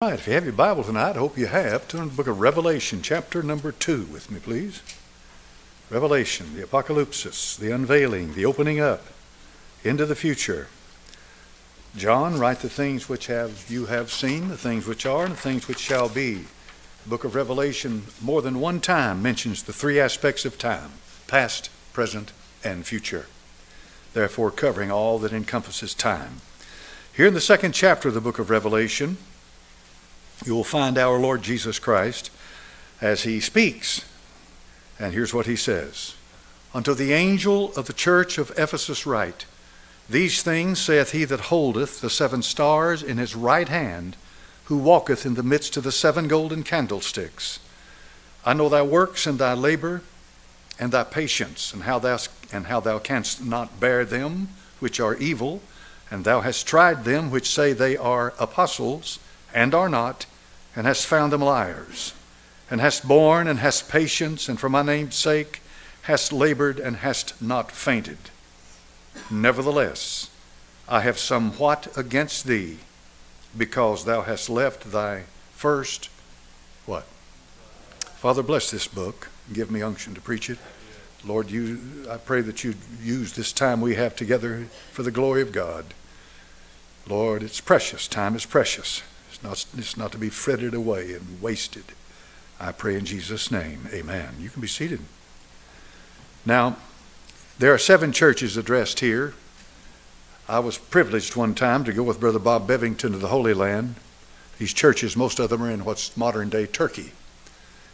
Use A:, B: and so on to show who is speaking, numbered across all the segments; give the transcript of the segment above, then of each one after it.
A: All right, if you have your Bible tonight, I hope you have. Turn to the book of Revelation, chapter number 2 with me, please. Revelation, the apocalypsis, the unveiling, the opening up into the future. John, write the things which have you have seen, the things which are, and the things which shall be. The book of Revelation more than one time mentions the three aspects of time past, present, and future. Therefore, covering all that encompasses time. Here in the second chapter of the book of Revelation, you will find our Lord Jesus Christ as he speaks. And here's what he says Unto the angel of the church of Ephesus write, These things saith he that holdeth the seven stars in his right hand, who walketh in the midst of the seven golden candlesticks. I know thy works and thy labor and thy patience, and how thou, and how thou canst not bear them which are evil, and thou hast tried them which say they are apostles and are not, and hast found them liars, and hast borne and hast patience, and for my name's sake hast labored and hast not fainted. Nevertheless, I have somewhat against thee, because thou hast left thy first what? Father, bless this book. Give me unction to preach it. Lord, you, I pray that you use this time we have together for the glory of God. Lord, it's precious. Time is precious. It's not, it's not to be frittered away and wasted. I pray in Jesus' name. Amen. You can be seated. Now, there are seven churches addressed here. I was privileged one time to go with Brother Bob Bevington to the Holy Land. These churches, most of them are in what's modern day Turkey.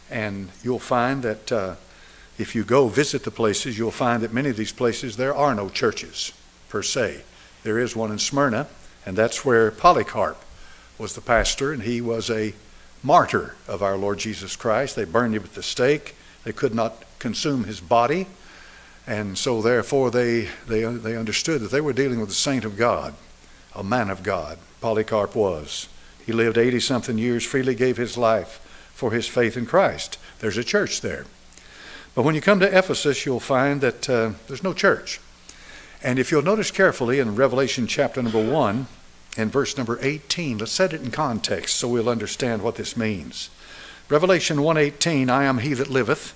A: And you'll find that uh, if you go visit the places, you'll find that many of these places there are no churches per se. There is one in Smyrna, and that's where Polycarp was the pastor, and he was a martyr of our Lord Jesus Christ. They burned him at the stake. They could not consume his body. And so, therefore, they, they, they understood that they were dealing with a saint of God, a man of God. Polycarp was. He lived 80 something years, freely gave his life for his faith in Christ. There's a church there. But when you come to Ephesus, you'll find that uh, there's no church. And if you'll notice carefully in Revelation chapter number 1, in verse number 18. Let's set it in context so we'll understand what this means. Revelation 1:18, I am he that liveth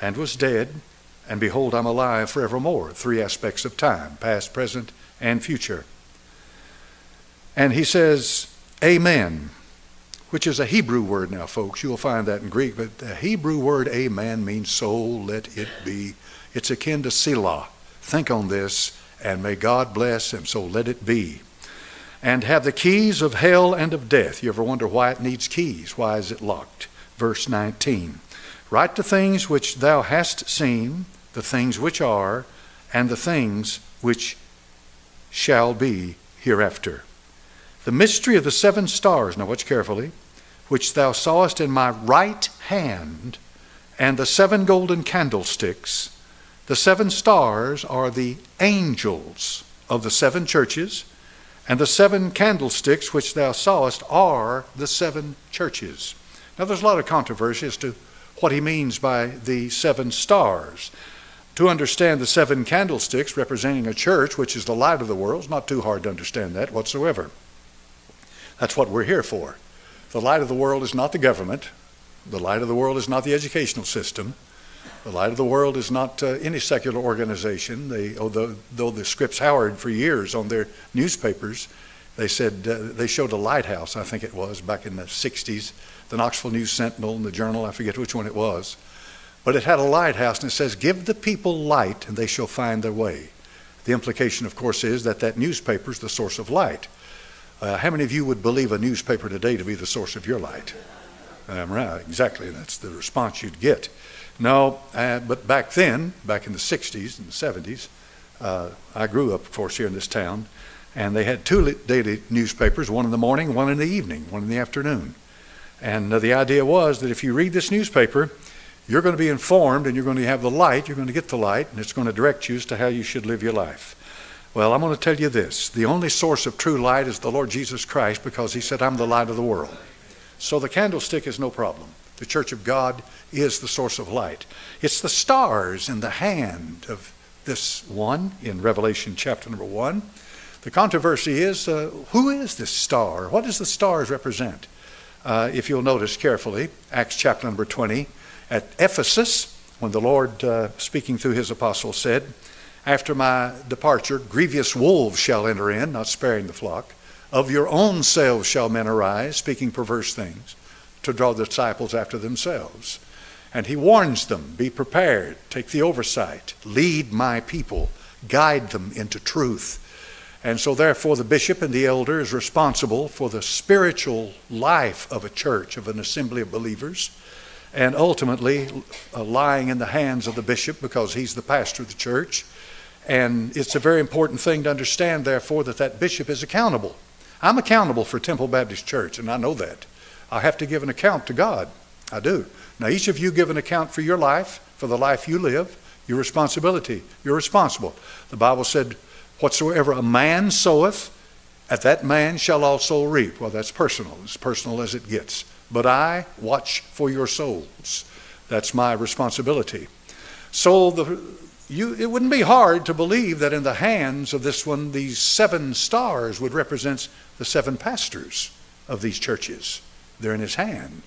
A: and was dead, and behold I'm alive forevermore. Three aspects of time, past, present, and future. And he says, Amen, which is a Hebrew word now, folks. You'll find that in Greek, but the Hebrew word amen means so let it be. It's akin to Selah. Think on this, and may God bless, and so let it be and have the keys of hell and of death. You ever wonder why it needs keys? Why is it locked? Verse 19 Write the things which thou hast seen, the things which are, and the things which shall be hereafter. The mystery of the seven stars, now watch carefully, which thou sawest in my right hand, and the seven golden candlesticks. The seven stars are the angels of the seven churches and the seven candlesticks which thou sawest are the seven churches. Now, there's a lot of controversy as to what he means by the seven stars. To understand the seven candlesticks representing a church, which is the light of the world, is not too hard to understand that whatsoever. That's what we're here for. The light of the world is not the government, the light of the world is not the educational system. The Light of the World is not uh, any secular organization. They, although, though the Scripps Howard for years on their newspapers, they said uh, they showed a lighthouse, I think it was, back in the 60s, the Knoxville News Sentinel and the Journal, I forget which one it was. But it had a lighthouse and it says, Give the people light and they shall find their way. The implication, of course, is that that newspaper is the source of light. Uh, how many of you would believe a newspaper today to be the source of your light? Um, right, exactly. That's the response you'd get. No, uh, but back then, back in the 60s and the 70s, uh, I grew up, of course, here in this town, and they had two daily newspapers, one in the morning, one in the evening, one in the afternoon. And uh, the idea was that if you read this newspaper, you're going to be informed and you're going to have the light, you're going to get the light, and it's going to direct you as to how you should live your life. Well, I'm going to tell you this the only source of true light is the Lord Jesus Christ because He said, I'm the light of the world. So the candlestick is no problem. The church of God is the source of light. It's the stars in the hand of this one in Revelation chapter number one. The controversy is uh, who is this star? What does the stars represent? uh, if you'll notice carefully, Acts chapter number 20, at Ephesus, when the Lord, uh, speaking through his apostle, said, After my departure, grievous wolves shall enter in, not sparing the flock. Of your own selves shall men arise, speaking perverse things, to draw the disciples after themselves. And he warns them be prepared, take the oversight, lead my people, guide them into truth. And so, therefore, the bishop and the elder is responsible for the spiritual life of a church, of an assembly of believers, and ultimately uh, lying in the hands of the bishop because he's the pastor of the church. And it's a very important thing to understand, therefore, that that bishop is accountable. I'm accountable for Temple Baptist Church, and I know that. I have to give an account to God. I do. Now, each of you give an account for your life, for the life you live, your responsibility. You're responsible. The Bible said, Whatsoever a man soweth, at that man shall also reap. Well, that's personal, as personal as it gets. But I watch for your souls. That's my responsibility. So the, you, it wouldn't be hard to believe that in the hands of this one, these seven stars would represent the seven pastors of these churches. They're in his hand,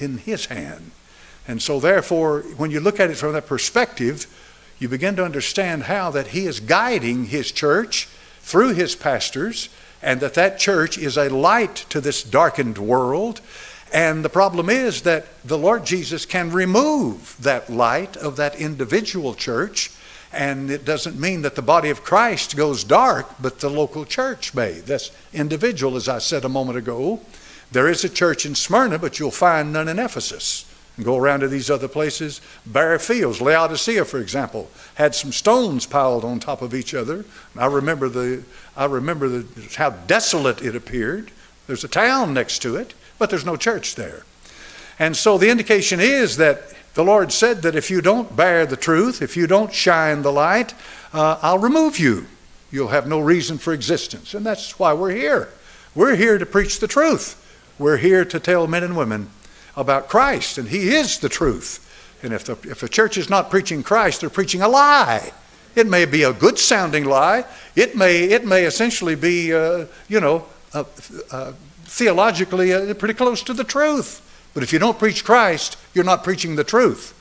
A: in his hand. And so, therefore, when you look at it from that perspective, you begin to understand how that he is guiding his church through his pastors and that that church is a light to this darkened world and the problem is that the Lord Jesus can remove that light of that individual church and it doesn't mean that the body of Christ goes dark, but the local church may. That's individual, as I said a moment ago. There is a church in Smyrna, but you'll find none in Ephesus and go around to these other places, bare fields. Laodicea, for example, had some stones piled on top of each other. And I remember the, I remember the, how desolate it appeared. There's a town next to it, but there's no church there. And so the indication is that the Lord said that if you don't bear the truth, if you don't shine the light, uh, I'll remove you. You'll have no reason for existence. And that's why we're here. We're here to preach the truth. We're here to tell men and women about Christ, and He is the truth. And if the, if the church is not preaching Christ, they're preaching a lie. It may be a good sounding lie. It may, it may essentially be, uh, you know, uh, uh, theologically uh, pretty close to the truth. But if you don't preach Christ, you're not preaching the truth.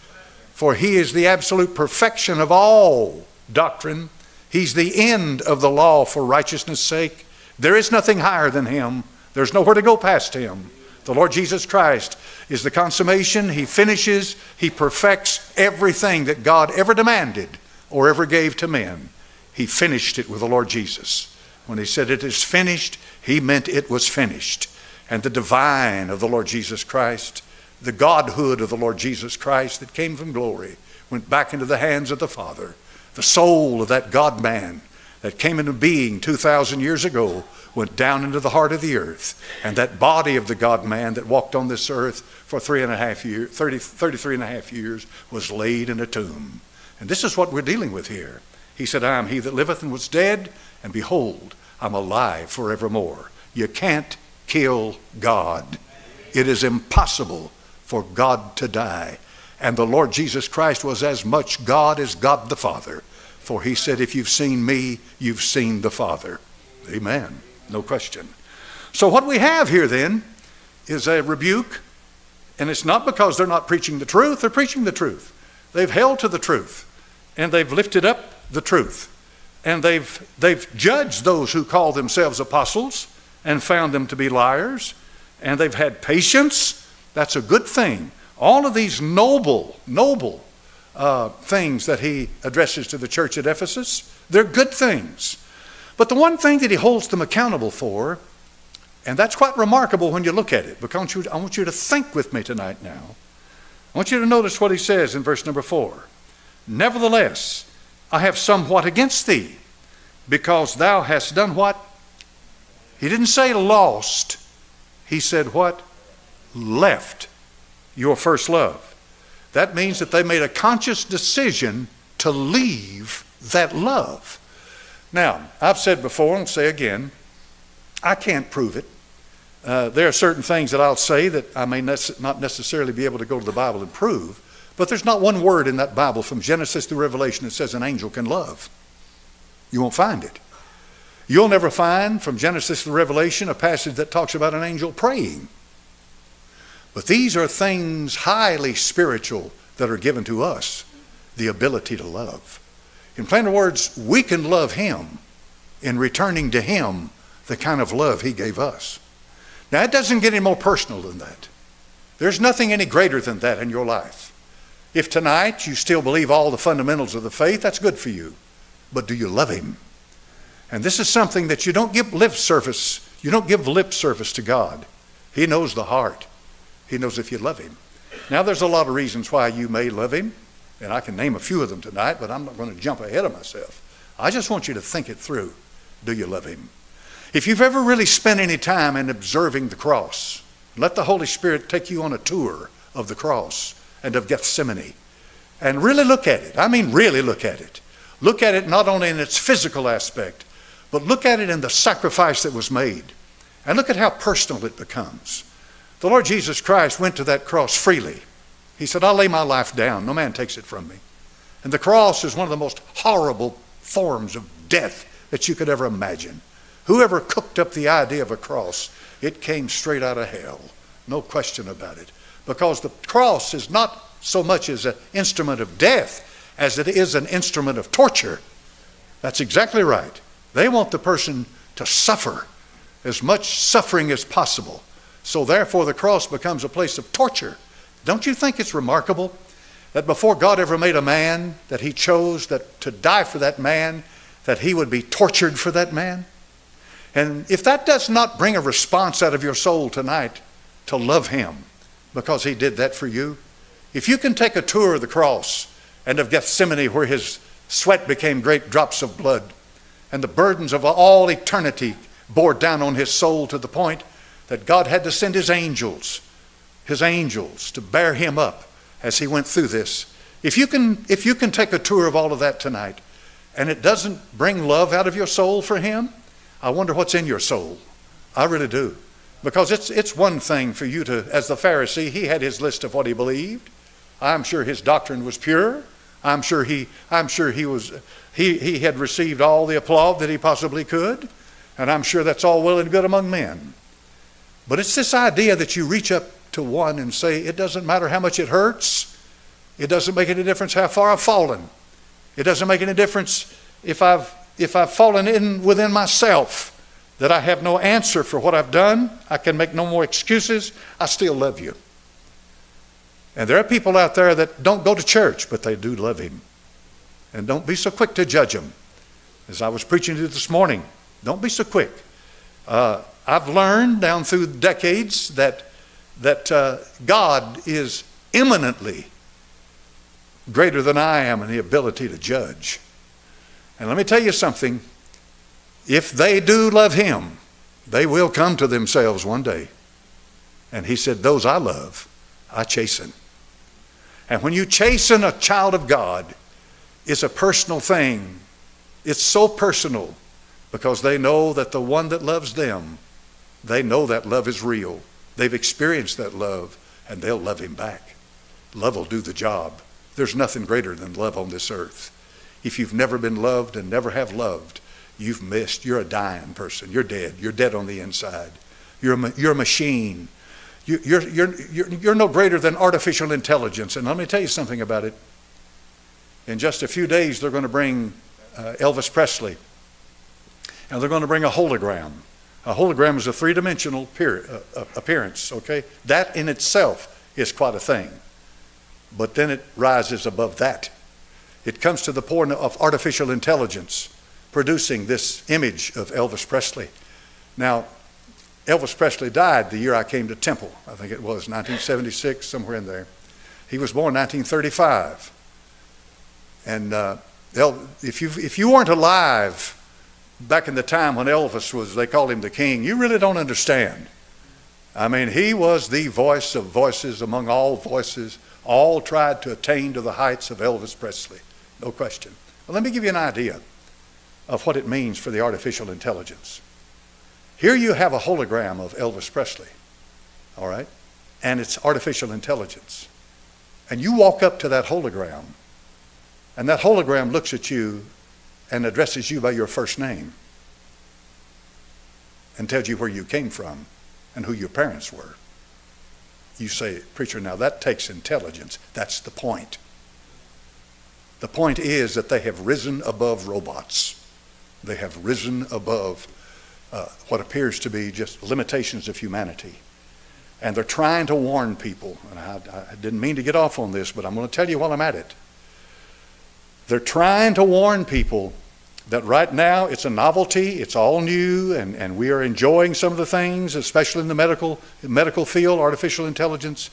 A: For He is the absolute perfection of all doctrine. He's the end of the law for righteousness' sake. There is nothing higher than Him, there's nowhere to go past Him. The Lord Jesus Christ is the consummation. He finishes, He perfects everything that God ever demanded or ever gave to men. He finished it with the Lord Jesus. When He said, It is finished, He meant it was finished. And the divine of the Lord Jesus Christ, the Godhood of the Lord Jesus Christ that came from glory, went back into the hands of the Father. The soul of that God man that came into being 2,000 years ago went down into the heart of the earth. And that body of the God man that walked on this earth for three and a half years, 30, 33 and a half years was laid in a tomb. And this is what we're dealing with here. He said, I am he that liveth and was dead, and behold, I'm alive forevermore. You can't kill God. It is impossible for God to die. And the Lord Jesus Christ was as much God as God the Father. For he said, If you've seen me, you've seen the Father. Amen. No question. So, what we have here then is a rebuke, and it's not because they're not preaching the truth, they're preaching the truth. They've held to the truth, and they've lifted up the truth, and they've, they've judged those who call themselves apostles and found them to be liars, and they've had patience. That's a good thing. All of these noble, noble uh, things that he addresses to the church at Ephesus, they're good things. But the one thing that he holds them accountable for, and that's quite remarkable when you look at it, because I want you to think with me tonight now. I want you to notice what he says in verse number four. Nevertheless, I have somewhat against thee, because thou hast done what? He didn't say lost. He said what? Left your first love. That means that they made a conscious decision to leave that love. Now, I've said before and say again, I can't prove it. Uh, there are certain things that I'll say that I may nece- not necessarily be able to go to the Bible and prove, but there's not one word in that Bible from Genesis to Revelation that says an angel can love. You won't find it. You'll never find from Genesis to Revelation a passage that talks about an angel praying. But these are things highly spiritual that are given to us the ability to love. In plain words, we can love Him in returning to Him the kind of love He gave us. Now, it doesn't get any more personal than that. There's nothing any greater than that in your life. If tonight you still believe all the fundamentals of the faith, that's good for you. But do you love Him? And this is something that you don't give lip service. You don't give lip service to God. He knows the heart. He knows if you love Him. Now, there's a lot of reasons why you may love Him, and I can name a few of them tonight, but I'm not going to jump ahead of myself. I just want you to think it through. Do you love Him? If you've ever really spent any time in observing the cross, let the Holy Spirit take you on a tour of the cross and of Gethsemane and really look at it. I mean, really look at it. Look at it not only in its physical aspect, but look at it in the sacrifice that was made. And look at how personal it becomes. The Lord Jesus Christ went to that cross freely. He said, I'll lay my life down. No man takes it from me. And the cross is one of the most horrible forms of death that you could ever imagine. Whoever cooked up the idea of a cross, it came straight out of hell. No question about it. Because the cross is not so much as an instrument of death as it is an instrument of torture. That's exactly right. They want the person to suffer as much suffering as possible. So therefore the cross becomes a place of torture. Don't you think it's remarkable that before God ever made a man, that he chose that to die for that man, that he would be tortured for that man? And if that does not bring a response out of your soul tonight to love Him because He did that for you, if you can take a tour of the cross and of Gethsemane where His sweat became great drops of blood and the burdens of all eternity bore down on His soul to the point that God had to send His angels, His angels, to bear Him up as He went through this. If you can, if you can take a tour of all of that tonight and it doesn't bring love out of your soul for Him, I wonder what's in your soul. I really do. Because it's, it's one thing for you to, as the Pharisee, he had his list of what he believed. I'm sure his doctrine was pure. I'm sure he, I'm sure he, was, he, he had received all the applause that he possibly could. And I'm sure that's all well and good among men. But it's this idea that you reach up to one and say, it doesn't matter how much it hurts. It doesn't make any difference how far I've fallen. It doesn't make any difference if I've if I've fallen in within myself that I have no answer for what I've done, I can make no more excuses, I still love you. And there are people out there that don't go to church, but they do love Him. And don't be so quick to judge them. As I was preaching to you this morning, don't be so quick. Uh, I've learned down through decades that, that uh, God is eminently greater than I am in the ability to judge. And let me tell you something if they do love him, they will come to themselves one day. And he said, Those I love, I chasten. And when you chasten a child of God, it's a personal thing. It's so personal because they know that the one that loves them, they know that love is real. They've experienced that love and they'll love him back. Love will do the job. There's nothing greater than love on this earth. If you've never been loved and never have loved, you've missed. You're a dying person. You're dead. You're dead on the inside. You're a, you're a machine. You, you're, you're, you're, you're no greater than artificial intelligence. And let me tell you something about it. In just a few days, they're going to bring uh, Elvis Presley, and they're going to bring a hologram. A hologram is a three dimensional uh, uh, appearance, okay? That in itself is quite a thing. But then it rises above that. It comes to the point of artificial intelligence producing this image of Elvis Presley. Now, Elvis Presley died the year I came to Temple. I think it was 1976, somewhere in there. He was born 1935. And uh, if, you, if you weren't alive back in the time when Elvis was, they called him the king, you really don't understand. I mean, he was the voice of voices among all voices. All tried to attain to the heights of Elvis Presley. No question. Let me give you an idea of what it means for the artificial intelligence. Here you have a hologram of Elvis Presley, all right? And it's artificial intelligence. And you walk up to that hologram, and that hologram looks at you and addresses you by your first name and tells you where you came from and who your parents were. You say, Preacher, now that takes intelligence. That's the point. The point is that they have risen above robots. They have risen above uh, what appears to be just limitations of humanity. And they're trying to warn people. And I, I didn't mean to get off on this, but I'm going to tell you while I'm at it. They're trying to warn people that right now it's a novelty, it's all new, and, and we are enjoying some of the things, especially in the medical, medical field, artificial intelligence.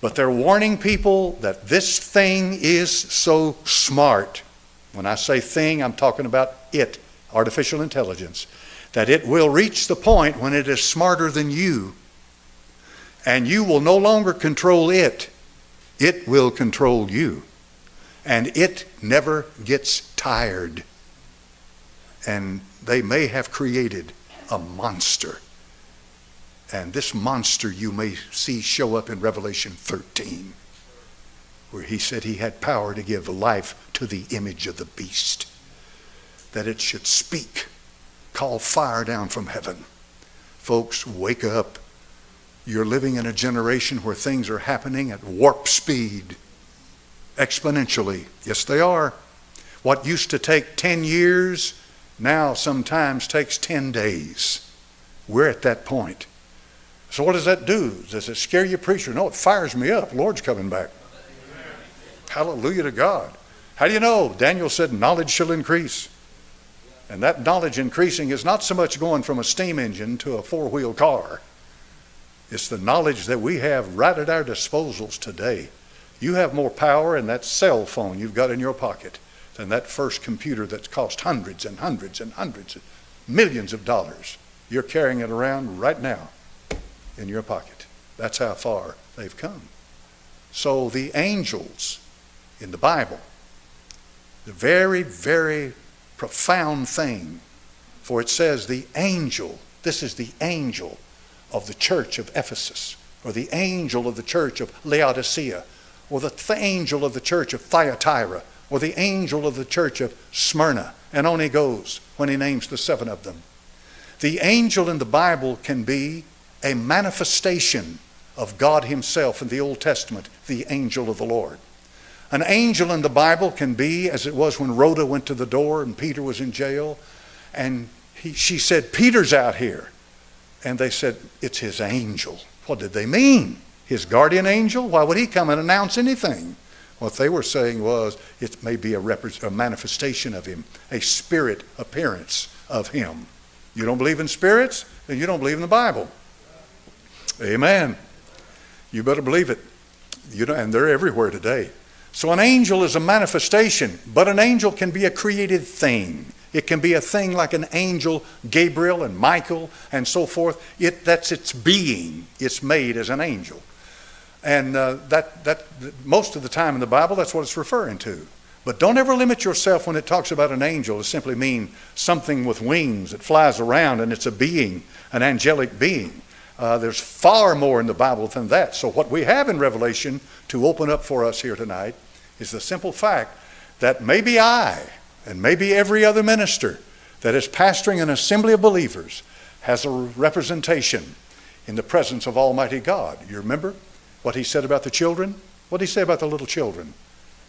A: But they're warning people that this thing is so smart. When I say thing, I'm talking about it, artificial intelligence, that it will reach the point when it is smarter than you. And you will no longer control it, it will control you. And it never gets tired. And they may have created a monster and this monster you may see show up in Revelation 13, where he said he had power to give life to the image of the beast, that it should speak, call fire down from heaven. Folks, wake up. You're living in a generation where things are happening at warp speed, exponentially. Yes, they are. What used to take 10 years now sometimes takes 10 days. We're at that point. So what does that do? Does it scare you, preacher? No, it fires me up. Lord's coming back. Hallelujah to God. How do you know? Daniel said, knowledge shall increase. And that knowledge increasing is not so much going from a steam engine to a four wheel car. It's the knowledge that we have right at our disposals today. You have more power in that cell phone you've got in your pocket than that first computer that's cost hundreds and hundreds and hundreds, of millions of dollars. You're carrying it around right now in your pocket. That's how far they've come. So the angels in the Bible, the very, very profound thing, for it says the angel, this is the angel of the church of Ephesus, or the angel of the church of Laodicea, or the th- angel of the church of Thyatira, or the angel of the church of Smyrna. And on he goes when he names the seven of them. The angel in the Bible can be a manifestation of God Himself in the Old Testament, the angel of the Lord. An angel in the Bible can be, as it was when Rhoda went to the door and Peter was in jail, and he, she said, Peter's out here. And they said, It's his angel. What did they mean? His guardian angel? Why would he come and announce anything? What they were saying was, it may be a, a manifestation of him, a spirit appearance of him. You don't believe in spirits? Then you don't believe in the Bible. Amen. You better believe it. You know, and they're everywhere today. So an angel is a manifestation, but an angel can be a created thing. It can be a thing like an angel, Gabriel and Michael and so forth. It, that's its being. It's made as an angel. And uh, that, that, most of the time in the Bible, that's what it's referring to. But don't ever limit yourself when it talks about an angel to simply mean something with wings that flies around and it's a being, an angelic being. Uh, there's far more in the Bible than that. So, what we have in Revelation to open up for us here tonight is the simple fact that maybe I and maybe every other minister that is pastoring an assembly of believers has a representation in the presence of Almighty God. You remember what he said about the children? What did he say about the little children?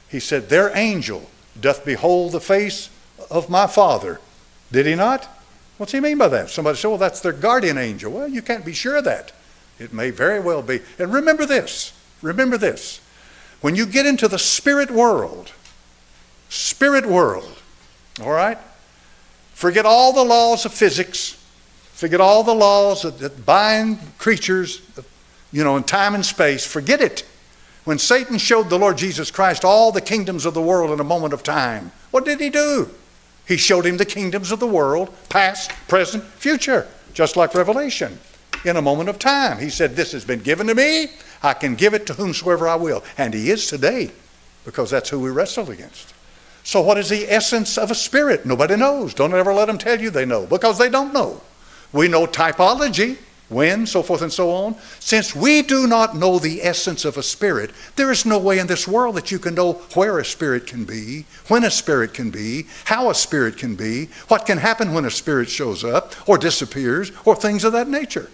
A: He said, Their angel doth behold the face of my Father. Did he not? What's he mean by that? Somebody said, well, that's their guardian angel. Well, you can't be sure of that. It may very well be. And remember this remember this. When you get into the spirit world, spirit world, all right? Forget all the laws of physics, forget all the laws that, that bind creatures, you know, in time and space. Forget it. When Satan showed the Lord Jesus Christ all the kingdoms of the world in a moment of time, what did he do? He showed him the kingdoms of the world, past, present, future, just like Revelation. In a moment of time, he said, This has been given to me. I can give it to whomsoever I will. And he is today, because that's who we wrestle against. So, what is the essence of a spirit? Nobody knows. Don't ever let them tell you they know, because they don't know. We know typology when, so forth and so on. Since we do not know the essence of a spirit, there is no way in this world that you can know where a spirit can be, when a spirit can be, how a spirit can be, what can happen when a spirit shows up or disappears, or things of that nature.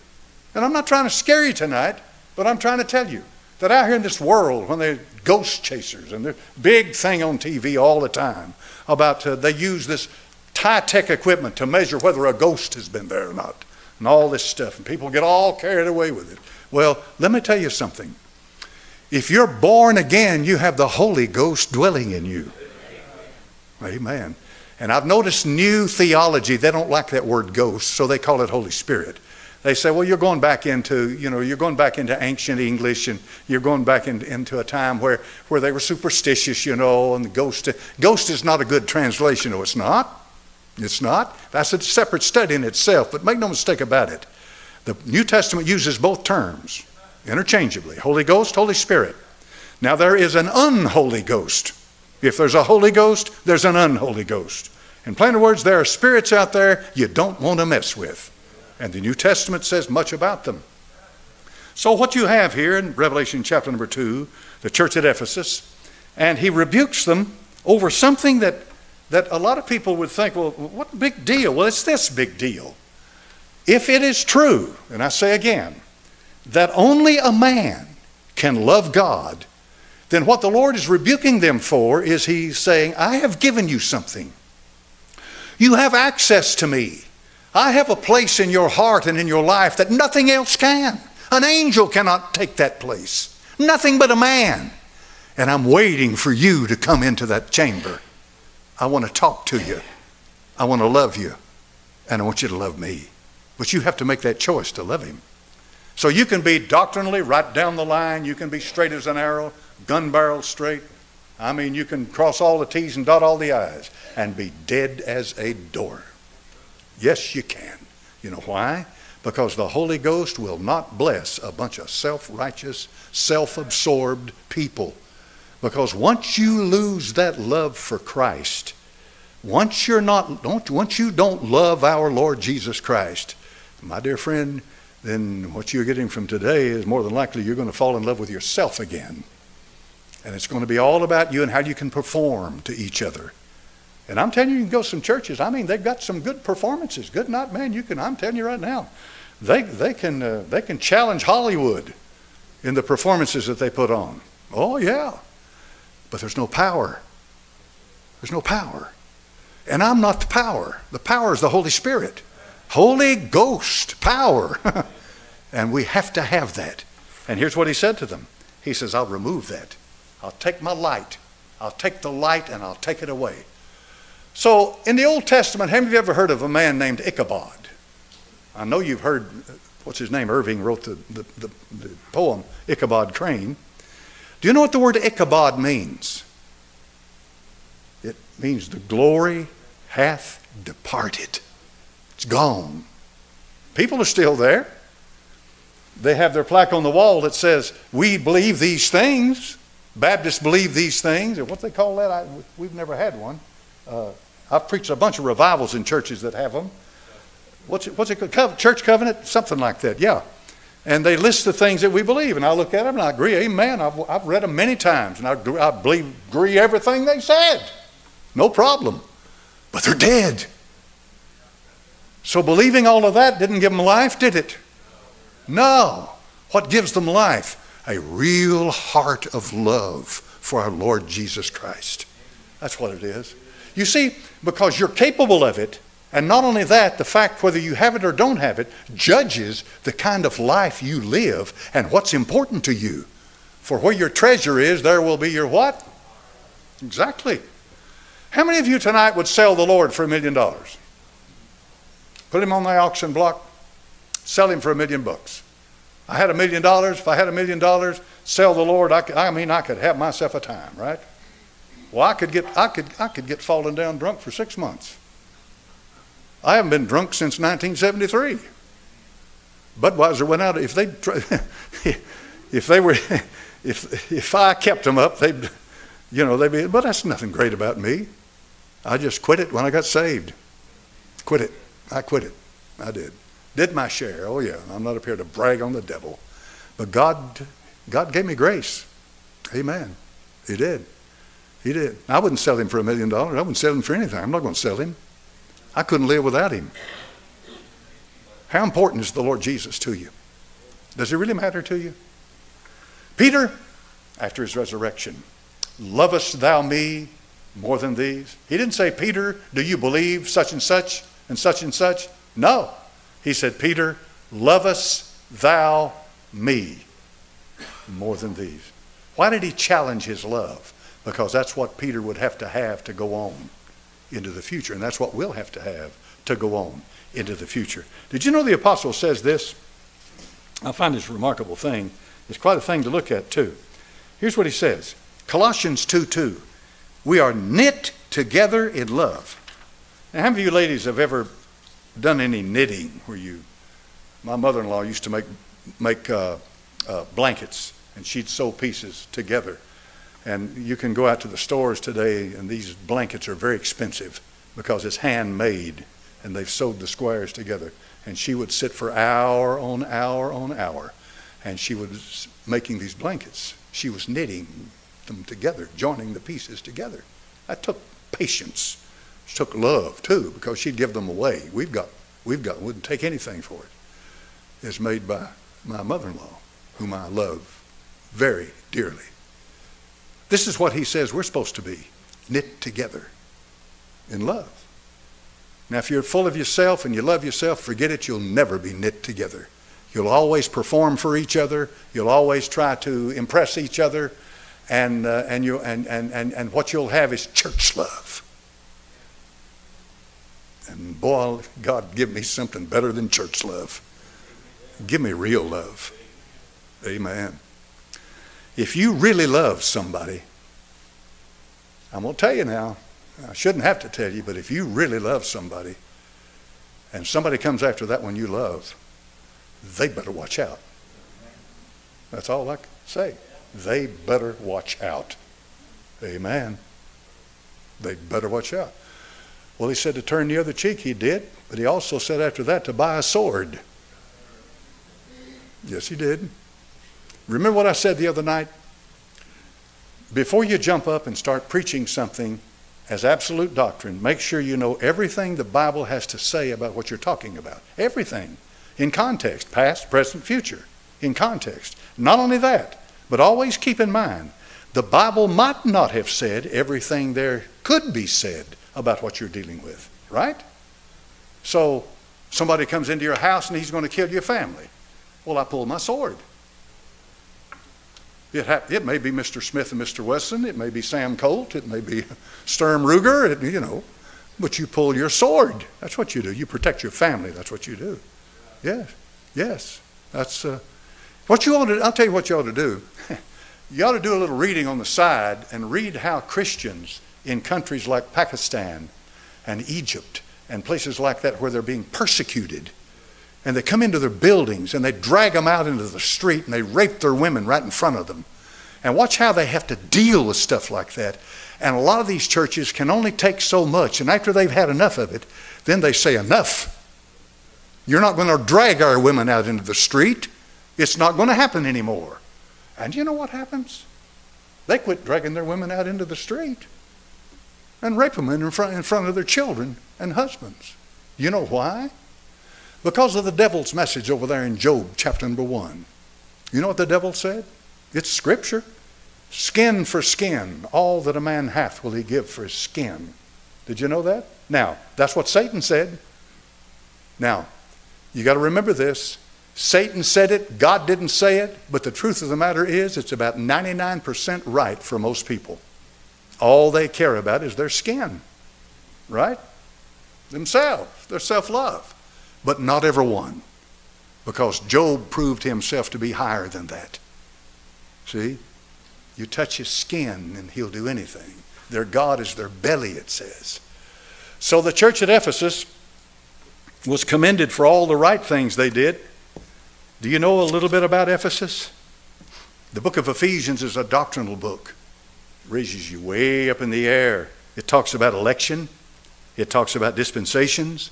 A: And I'm not trying to scare you tonight. But I'm trying to tell you that out here in this world, when they're ghost chasers and there's big thing on TV all the time about uh, they use this high tech equipment to measure whether a ghost has been there or not, and all this stuff, and people get all carried away with it. Well, let me tell you something. If you're born again, you have the Holy Ghost dwelling in you. Amen. And I've noticed new theology, they don't like that word ghost, so they call it Holy Spirit. They say, well, you're going back into, you know, you're going back into ancient English and you're going back in, into a time where, where they were superstitious, you know, and the ghost. Ghost is not a good translation. No, it's not. It's not. That's a separate study in itself, but make no mistake about it. The New Testament uses both terms interchangeably Holy Ghost, Holy Spirit. Now, there is an unholy ghost. If there's a Holy Ghost, there's an unholy ghost. In plain words, there are spirits out there you don't want to mess with. And the New Testament says much about them. So, what you have here in Revelation chapter number 2, the church at Ephesus, and he rebukes them over something that, that a lot of people would think, well, what big deal? Well, it's this big deal. If it is true, and I say again, that only a man can love God, then what the Lord is rebuking them for is He's saying, I have given you something. You have access to me. I have a place in your heart and in your life that nothing else can. An angel cannot take that place, nothing but a man. And I'm waiting for you to come into that chamber. I want to talk to you. I want to love you. And I want you to love me. But you have to make that choice to love him. So you can be doctrinally right down the line. You can be straight as an arrow, gun barrel straight. I mean, you can cross all the T's and dot all the I's and be dead as a door. Yes, you can. You know why? Because the Holy Ghost will not bless a bunch of self righteous, self absorbed people. Because once you lose that love for Christ, once you're not, don't, once you don't love our Lord Jesus Christ, my dear friend, then what you're getting from today is more than likely you're going to fall in love with yourself again. And it's going to be all about you and how you can perform to each other. And I'm telling you, you can go to some churches. I mean, they've got some good performances. Good night, man. You can. I'm telling you right now, they they can uh, they can challenge Hollywood in the performances that they put on. Oh yeah, but there's no power. There's no power, and I'm not the power. The power is the Holy Spirit, Holy Ghost power, and we have to have that. And here's what he said to them. He says, "I'll remove that. I'll take my light. I'll take the light and I'll take it away." So, in the Old Testament, have you ever heard of a man named Ichabod? I know you've heard, uh, what's his name? Irving wrote the, the, the, the poem, Ichabod Crane. Do you know what the word Ichabod means? It means the glory hath departed. It's gone. People are still there. They have their plaque on the wall that says, We believe these things. Baptists believe these things. What they call that? I, we've never had one. Uh, I've preached a bunch of revivals in churches that have them. What's it, what's it called? Church covenant? Something like that, yeah. And they list the things that we believe, and I look at them and I agree, amen. I've, I've read them many times, and I, I believe, agree everything they said. No problem. But they're dead. So believing all of that didn't give them life, did it? No. What gives them life? A real heart of love for our Lord Jesus Christ. That's what it is. You see, because you're capable of it, and not only that, the fact whether you have it or don't have it judges the kind of life you live and what's important to you. For where your treasure is, there will be your what? Exactly. How many of you tonight would sell the Lord for a million dollars? Put him on the auction block, sell him for a million bucks. I had a million dollars. If I had a million dollars, sell the Lord. I, could, I mean, I could have myself a time, right? Well, I could get I could I could get falling down drunk for six months. I haven't been drunk since 1973. Budweiser went out. If they if they were if if I kept them up, they'd you know they'd be. But that's nothing great about me. I just quit it when I got saved. Quit it. I quit it. I did. Did my share. Oh yeah. I'm not up here to brag on the devil, but God God gave me grace. Amen. He did. He did. I wouldn't sell him for a million dollars. I wouldn't sell him for anything. I'm not going to sell him. I couldn't live without him. How important is the Lord Jesus to you? Does it really matter to you? Peter, after his resurrection, lovest thou me more than these? He didn't say, Peter, do you believe such and such and such and such? No. He said, Peter, lovest thou me more than these? Why did he challenge his love? Because that's what Peter would have to have to go on into the future, and that's what we'll have to have to go on into the future. Did you know the apostle says this? I find this a remarkable thing. It's quite a thing to look at, too. Here's what he says Colossians 2 2. We are knit together in love. Now, how many of you ladies have ever done any knitting where you, my mother in law used to make, make uh, uh, blankets and she'd sew pieces together. And you can go out to the stores today and these blankets are very expensive because it's handmade and they've sewed the squares together. And she would sit for hour on hour on hour and she was making these blankets. She was knitting them together, joining the pieces together. That took patience. It took love too, because she'd give them away. We've got, we've got, wouldn't take anything for it. It's made by my mother-in-law, whom I love very dearly. This is what he says we're supposed to be knit together in love. Now, if you're full of yourself and you love yourself, forget it, you'll never be knit together. You'll always perform for each other. You'll always try to impress each other. And, uh, and, you, and, and, and, and what you'll have is church love. And boy, God, give me something better than church love. Give me real love. Amen. If you really love somebody, I'm going to tell you now, I shouldn't have to tell you, but if you really love somebody and somebody comes after that one you love, they better watch out. That's all I can say. They better watch out. Amen. They better watch out. Well, he said to turn the other cheek, he did, but he also said after that to buy a sword. Yes, he did. Remember what I said the other night? Before you jump up and start preaching something, as absolute doctrine, make sure you know everything the Bible has to say about what you're talking about. Everything. In context, past, present, future. In context. Not only that, but always keep in mind the Bible might not have said everything there could be said about what you're dealing with, right? So somebody comes into your house and he's going to kill your family. Well, I pull my sword. It, ha- it may be Mr. Smith and Mr. Wesson. It may be Sam Colt. It may be Sturm Ruger. It, you know, but you pull your sword. That's what you do. You protect your family. That's what you do. Yes, yes. That's uh, what you ought to. I'll tell you what you ought to do. you ought to do a little reading on the side and read how Christians in countries like Pakistan and Egypt and places like that where they're being persecuted and they come into their buildings and they drag them out into the street and they rape their women right in front of them. And watch how they have to deal with stuff like that. And a lot of these churches can only take so much. And after they've had enough of it, then they say, Enough. You're not going to drag our women out into the street. It's not going to happen anymore. And you know what happens? They quit dragging their women out into the street and rape them in front, in front of their children and husbands. You know why? Because of the devil's message over there in Job chapter number one. You know what the devil said? It's scripture. Skin for skin, all that a man hath will he give for his skin. Did you know that? Now, that's what Satan said. Now, you got to remember this. Satan said it, God didn't say it, but the truth of the matter is it's about 99% right for most people. All they care about is their skin, right? Themselves, their self love but not everyone, because Job proved himself to be higher than that. See? You touch his skin and he'll do anything. Their God is their belly, it says. So the church at Ephesus was commended for all the right things they did. Do you know a little bit about Ephesus? The book of Ephesians is a doctrinal book. It raises you way up in the air. It talks about election. It talks about dispensations.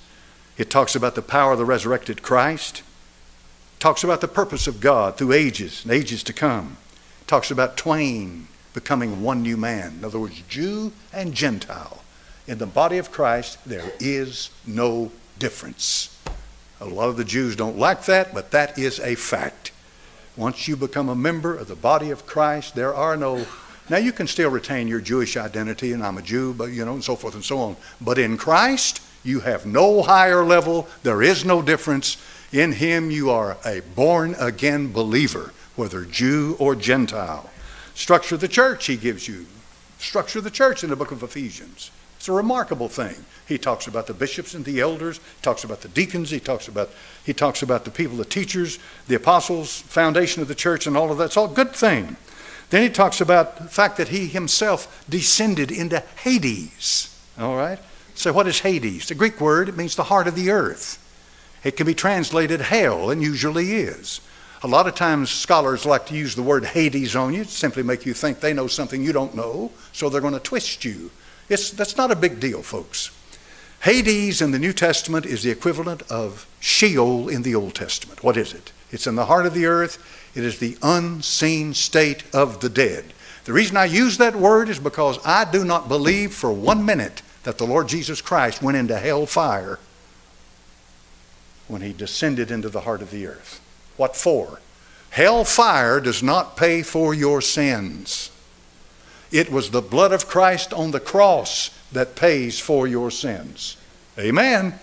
A: It talks about the power of the resurrected Christ. It talks about the purpose of God through ages and ages to come. It talks about twain becoming one new man. In other words, Jew and Gentile. In the body of Christ, there is no difference. A lot of the Jews don't like that, but that is a fact. Once you become a member of the body of Christ, there are no. Now you can still retain your Jewish identity, and I'm a Jew, but you know, and so forth and so on. But in Christ, you have no higher level. There is no difference. In Him, you are a born again believer, whether Jew or Gentile. Structure the church, He gives you. Structure the church in the book of Ephesians. It's a remarkable thing. He talks about the bishops and the elders, he talks about the deacons, he talks about he talks about the people, the teachers, the apostles, foundation of the church, and all of that. It's all good thing. Then he talks about the fact that he himself descended into Hades. All right? So what is Hades? The Greek word, it means the heart of the earth. It can be translated hell, and usually is. A lot of times scholars like to use the word Hades on you, to simply make you think they know something you don't know, so they're going to twist you. It's, that's not a big deal, folks. Hades in the New Testament is the equivalent of Sheol in the Old Testament. What is it? It's in the heart of the earth. It is the unseen state of the dead. The reason I use that word is because I do not believe for one minute that the Lord Jesus Christ went into hell fire when he descended into the heart of the earth. What for? Hell fire does not pay for your sins. It was the blood of Christ on the cross that pays for your sins. Amen.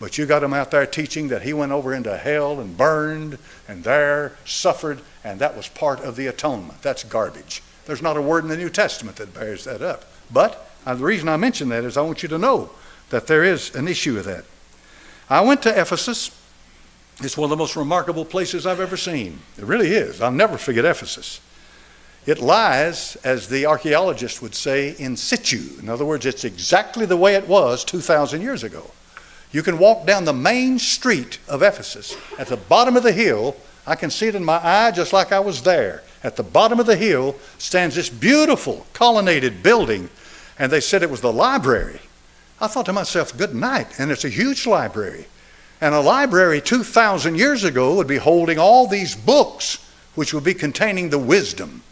A: But you got him out there teaching that he went over into hell and burned and there suffered, and that was part of the atonement. That's garbage. There's not a word in the New Testament that bears that up. But the reason I mention that is I want you to know that there is an issue with that. I went to Ephesus. It's one of the most remarkable places I've ever seen. It really is. I'll never forget Ephesus. It lies, as the archaeologists would say, in situ. In other words, it's exactly the way it was 2,000 years ago. You can walk down the main street of Ephesus. At the bottom of the hill, I can see it in my eye just like I was there. At the bottom of the hill stands this beautiful colonnaded building, and they said it was the library. I thought to myself, good night. And it's a huge library. And a library 2,000 years ago would be holding all these books, which would be containing the wisdom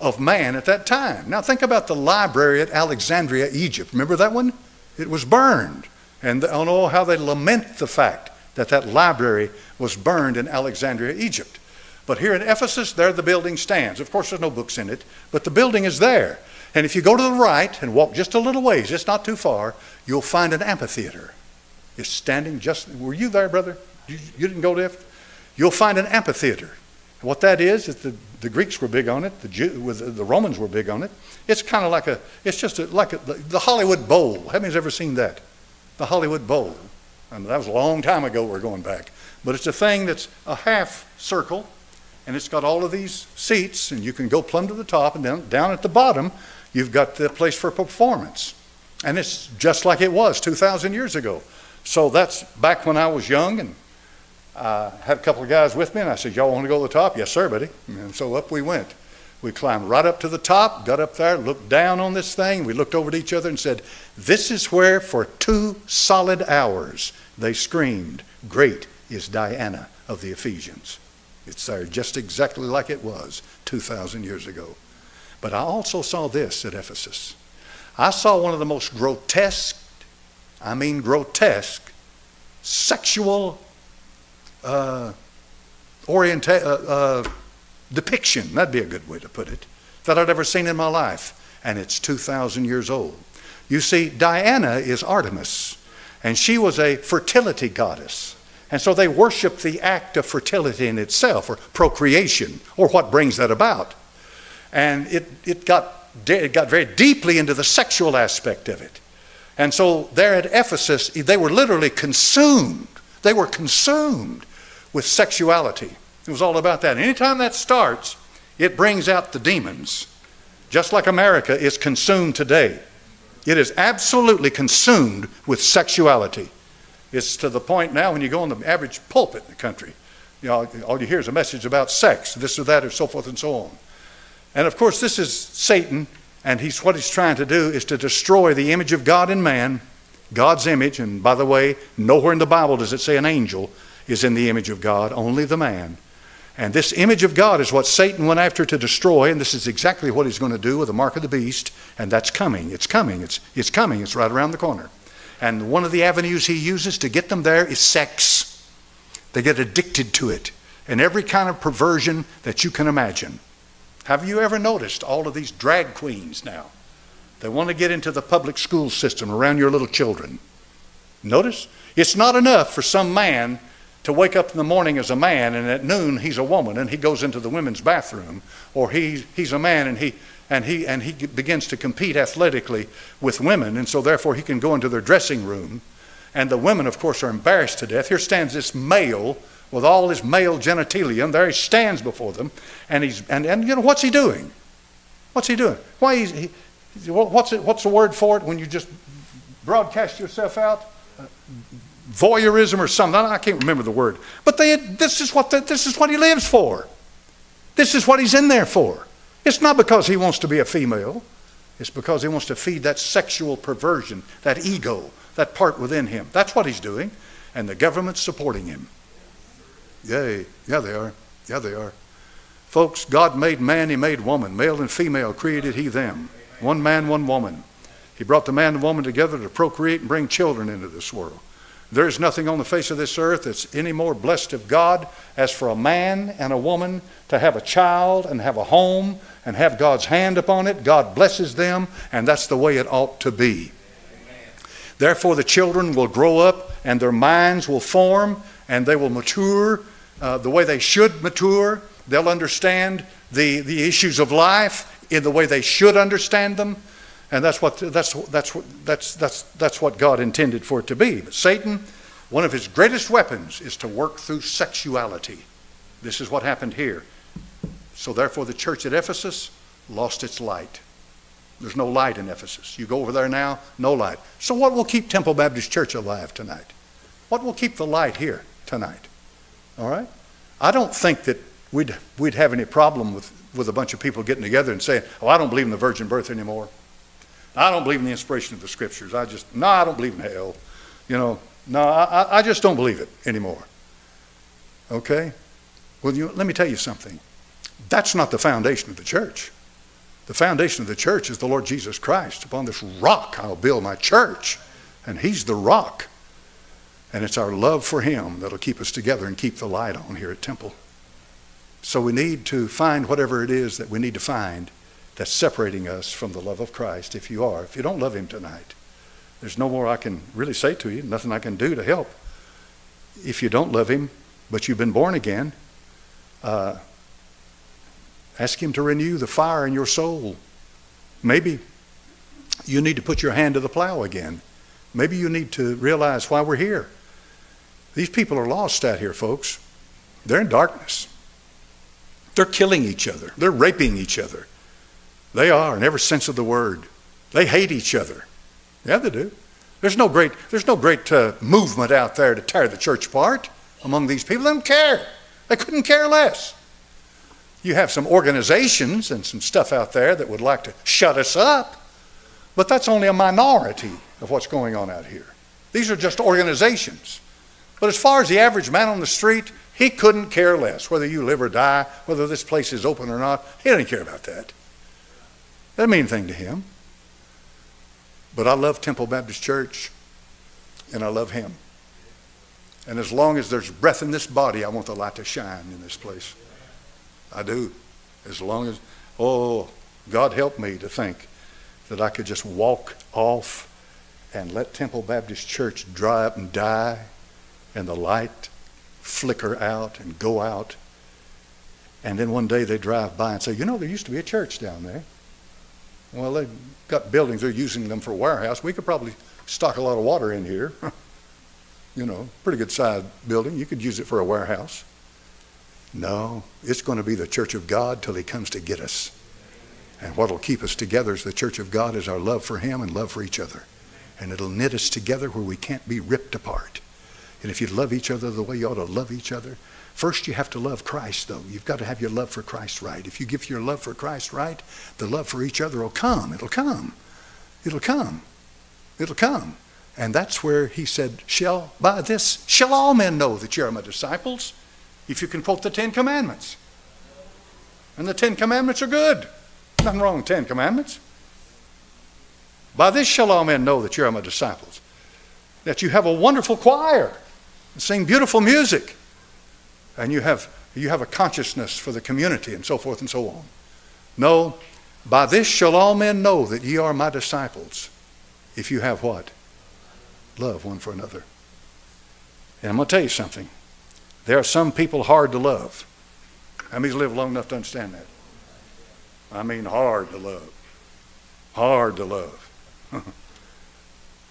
A: of man at that time. Now, think about the library at Alexandria, Egypt. Remember that one? It was burned. And I know oh how they lament the fact that that library was burned in Alexandria, Egypt. But here in Ephesus, there the building stands. Of course, there's no books in it, but the building is there. And if you go to the right and walk just a little ways, it's not too far, you'll find an amphitheater. It's standing just, were you there, brother? You, you didn't go there? You'll find an amphitheater. What that is, is the, the Greeks were big on it, the, Jew, the Romans were big on it. It's kind of like a, it's just a, like a, the Hollywood Bowl. How many's ever seen that? The Hollywood Bowl. I mean, that was a long time ago, we're going back. But it's a thing that's a half circle, and it's got all of these seats, and you can go plumb to the top, and then down at the bottom, you've got the place for performance. And it's just like it was 2,000 years ago. So that's back when I was young, and I had a couple of guys with me, and I said, Y'all want to go to the top? Yes, sir, buddy. And so up we went. We climbed right up to the top, got up there, looked down on this thing. We looked over at each other and said, This is where, for two solid hours, they screamed, Great is Diana of the Ephesians. It's there just exactly like it was 2,000 years ago. But I also saw this at Ephesus. I saw one of the most grotesque, I mean grotesque, sexual uh, orienta- uh, uh, depiction, that'd be a good way to put it, that I'd ever seen in my life. And it's 2,000 years old. You see, Diana is Artemis, and she was a fertility goddess. And so they worship the act of fertility in itself, or procreation, or what brings that about. And it, it, got, it got very deeply into the sexual aspect of it. And so there at Ephesus, they were literally consumed. They were consumed with sexuality. It was all about that. anytime that starts, it brings out the demons, just like America is consumed today. It is absolutely consumed with sexuality. It's to the point now when you go on the average pulpit in the country, you know, all you hear is a message about sex, this or that, or so forth and so on. And of course, this is Satan, and he's, what he's trying to do is to destroy the image of God in man, God's image. And by the way, nowhere in the Bible does it say an angel is in the image of God, only the man. And this image of God is what Satan went after to destroy, and this is exactly what he's going to do with the mark of the beast, and that's coming. It's coming. It's, it's coming. It's right around the corner. And one of the avenues he uses to get them there is sex. They get addicted to it. and every kind of perversion that you can imagine. Have you ever noticed all of these drag queens now? They want to get into the public school system around your little children. Notice? It's not enough for some man to wake up in the morning as a man and at noon he's a woman and he goes into the women's bathroom or he, he's a man and he and he and he begins to compete athletically with women and so therefore he can go into their dressing room and the women of course are embarrassed to death here stands this male with all his male genitalia and there he stands before them and he's and, and you know what's he doing what's he doing why he, what's it, what's the word for it when you just broadcast yourself out voyeurism or something. I can't remember the word. But they, this, is what the, this is what he lives for. This is what he's in there for. It's not because he wants to be a female. It's because he wants to feed that sexual perversion, that ego, that part within him. That's what he's doing. And the government's supporting him. Yay. Yeah, they are. Yeah, they are. Folks, God made man, he made woman. Male and female created he them. One man, one woman. He brought the man and woman together to procreate and bring children into this world. There is nothing on the face of this earth that's any more blessed of God as for a man and a woman to have a child and have a home and have God's hand upon it. God blesses them, and that's the way it ought to be. Therefore, the children will grow up and their minds will form and they will mature uh, the way they should mature. They'll understand the, the issues of life in the way they should understand them. And that's what, that's, that's, that's, that's, that's what God intended for it to be. But Satan, one of his greatest weapons is to work through sexuality. This is what happened here. So, therefore, the church at Ephesus lost its light. There's no light in Ephesus. You go over there now, no light. So, what will keep Temple Baptist Church alive tonight? What will keep the light here tonight? All right? I don't think that we'd, we'd have any problem with, with a bunch of people getting together and saying, Oh, I don't believe in the virgin birth anymore. I don't believe in the inspiration of the scriptures. I just, no, I don't believe in hell. You know, no, I, I just don't believe it anymore. Okay? Well, you, let me tell you something. That's not the foundation of the church. The foundation of the church is the Lord Jesus Christ. Upon this rock I'll build my church. And He's the rock. And it's our love for Him that'll keep us together and keep the light on here at Temple. So we need to find whatever it is that we need to find that's separating us from the love of Christ if you are. If you don't love Him tonight, there's no more I can really say to you, nothing I can do to help. If you don't love Him, but you've been born again, uh, ask Him to renew the fire in your soul. Maybe you need to put your hand to the plow again. Maybe you need to realize why we're here. These people are lost out here, folks. They're in darkness. They're killing each other. They're raping each other. They are in every sense of the word. They hate each other. Yeah, they do. There's no great, there's no great uh, movement out there to tear the church apart among these people. They don't care. They couldn't care less. You have some organizations and some stuff out there that would like to shut us up, but that's only a minority of what's going on out here. These are just organizations. But as far as the average man on the street, he couldn't care less whether you live or die, whether this place is open or not. He doesn't care about that. Doesn't mean anything to him. But I love Temple Baptist Church, and I love him. And as long as there's breath in this body, I want the light to shine in this place. I do. As long as, oh, God help me to think that I could just walk off and let Temple Baptist Church dry up and die, and the light flicker out and go out. And then one day they drive by and say, You know, there used to be a church down there. Well, they've got buildings, they're using them for a warehouse. We could probably stock a lot of water in here. you know, pretty good sized building. You could use it for a warehouse. No, it's going to be the church of God till He comes to get us. And what will keep us together as the church of God is our love for Him and love for each other. And it'll knit us together where we can't be ripped apart. And if you love each other the way you ought to love each other, First, you have to love Christ, though. You've got to have your love for Christ right. If you give your love for Christ right, the love for each other will come. It'll come. It'll come. It'll come. And that's where he said, Shall by this shall all men know that you are my disciples, if you can quote the Ten Commandments. And the Ten Commandments are good. Nothing wrong with Ten Commandments. By this shall all men know that you are my disciples. That you have a wonderful choir, and sing beautiful music and you have You have a consciousness for the community and so forth and so on. No, by this shall all men know that ye are my disciples, if you have what? Love one for another. And I'm going to tell you something. There are some people hard to love. How many's lived long enough to understand that? I mean, hard to love. Hard to love.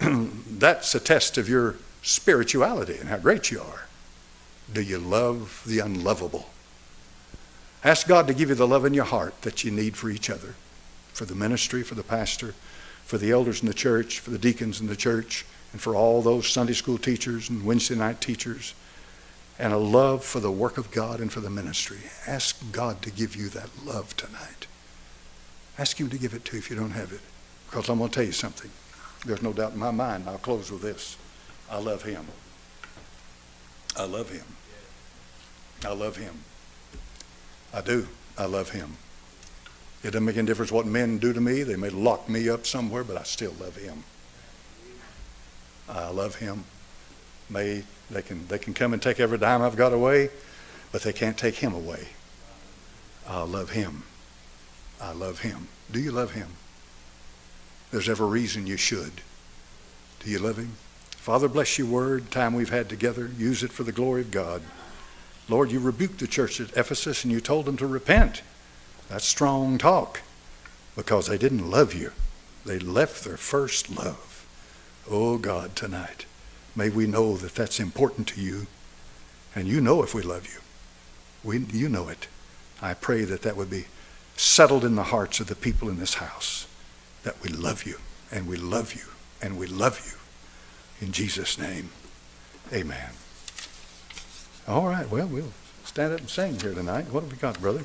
A: That's a test of your spirituality and how great you are. Do you love the unlovable? Ask God to give you the love in your heart that you need for each other, for the ministry, for the pastor, for the elders in the church, for the deacons in the church, and for all those Sunday school teachers and Wednesday night teachers, and a love for the work of God and for the ministry. Ask God to give you that love tonight. Ask Him to give it to you if you don't have it. Because I'm going to tell you something. There's no doubt in my mind. I'll close with this. I love Him. I love Him. I love Him. I do. I love Him. It doesn't make any difference what men do to me. They may lock me up somewhere, but I still love Him. I love Him. May they can they can come and take every dime I've got away, but they can't take Him away. I love Him. I love Him. Do you love Him? There's every reason you should. Do you love Him? Father, bless your word, time we've had together. Use it for the glory of God. Lord, you rebuked the church at Ephesus and you told them to repent. That's strong talk because they didn't love you. They left their first love. Oh God, tonight, may we know that that's important to you. And you know if we love you. We, you know it. I pray that that would be settled in the hearts of the people in this house that we love you and we love you and we love you. In Jesus' name, amen. All right, well, we'll stand up and sing here tonight. What have we got, brother?